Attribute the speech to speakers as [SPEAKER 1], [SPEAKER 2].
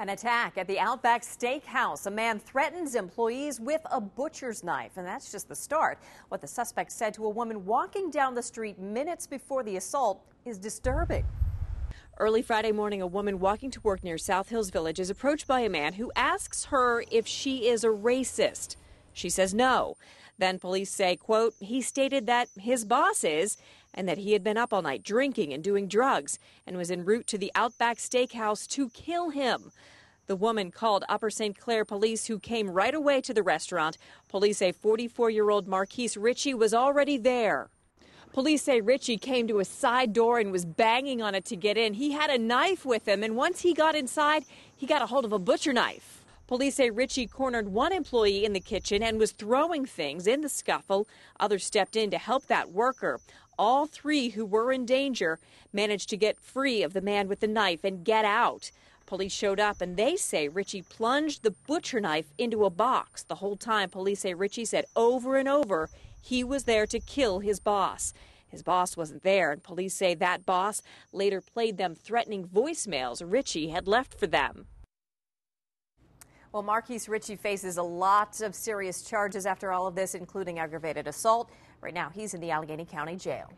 [SPEAKER 1] An attack at the Outback Steakhouse. A man threatens employees with a butcher's knife, and that's just the start. What the suspect said to a woman walking down the street minutes before the assault is disturbing.
[SPEAKER 2] Early Friday morning, a woman walking to work near South Hills Village is approached by a man who asks her if she is a racist. She says no. Then police say, quote, he stated that his boss is and that he had been up all night drinking and doing drugs and was en route to the Outback Steakhouse to kill him. The woman called Upper St. Clair police, who came right away to the restaurant. Police say 44 year old Marquis Richie was already there. Police say Richie came to a side door and was banging on it to get in. He had a knife with him, and once he got inside, he got a hold of a butcher knife. Police say Richie cornered one employee in the kitchen and was throwing things in the scuffle. Others stepped in to help that worker. All three who were in danger managed to get free of the man with the knife and get out. Police showed up and they say Richie plunged the butcher knife into a box. The whole time, police say Richie said over and over he was there to kill his boss. His boss wasn't there, and police say that boss later played them threatening voicemails Richie had left for them.
[SPEAKER 1] Well, Marquis Richie faces a lot of serious charges after all of this, including aggravated assault. Right now, he's in the Allegheny County Jail.